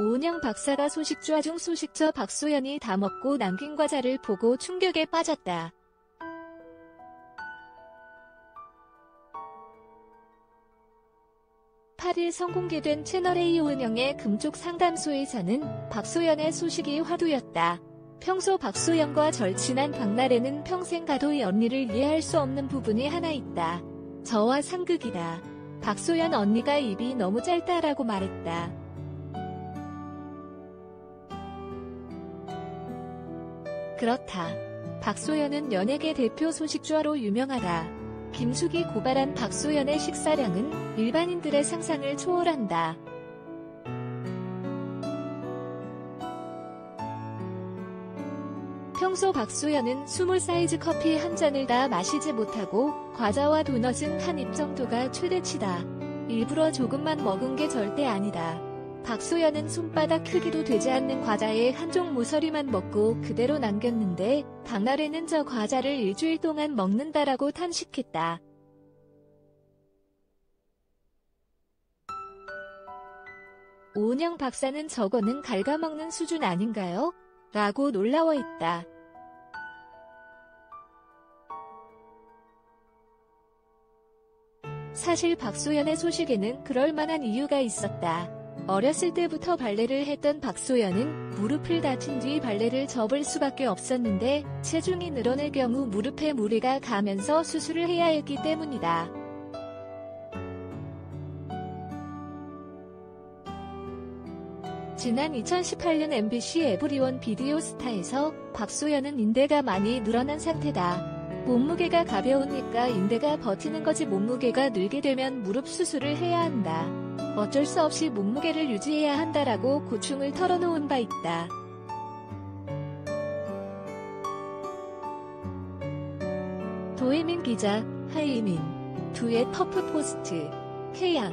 오은영 박사가 소식좌 중 소식저 박소연이 다 먹고 남긴 과자를 보고 충격에 빠졌다. (8일) 성공개된 채널A 오은영의 금쪽 상담소에서는 박소연의 소식이 화두였다. 평소 박소연과 절친한 박나래는 평생 가도 이 언니를 이해할 수 없는 부분이 하나 있다. 저와 상극이다. 박소연 언니가 입이 너무 짧다라고 말했다. 그렇다. 박소연은 연예계 대표 소식주화로 유명하다. 김숙이 고발한 박소연의 식사량은 일반인들의 상상을 초월한다. 평소 박소연은 20사이즈 커피 한 잔을 다 마시지 못하고 과자와 도넛은 한 입 정도가 최대치다. 일부러 조금만 먹은 게 절대 아니다. 박소연은 손바닥 크기도 되지 않는 과자에 한 종 모서리만 먹고 그대로 남겼는데 박나래는 저 과자를 일주일 동안 먹는다라고 탄식했다. 오은영 박사는 저거는 갉아먹는 수준 아닌가요? 라고 놀라워했다. 사실 박소연의 소식에는 그럴 만한 이유가 있었다. 어렸을 때부터 발레를 했던 박소연은 무릎을 다친 뒤 발레를 접을 수밖에 없었는데 체중이 늘어날 경우 무릎에 무리가 가면서 수술을 해야 했기 때문이다. 지난 2018년 MBC 에브리원 비디오 스타에서 박소연은 인대가 많이 늘어난 상태다. 몸무게가 가벼우니까 인대가 버티는 거지 몸무게가 늘게 되면 무릎 수술을 해야 한다. 어쩔 수 없이 몸무게를 유지해야 한다라고 고충을 털어놓은 바 있다. 도혜민 기자, 하이민, 두의 퍼프 포스트, 케야